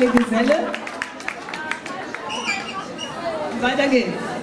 Geselle. Weiter geht's.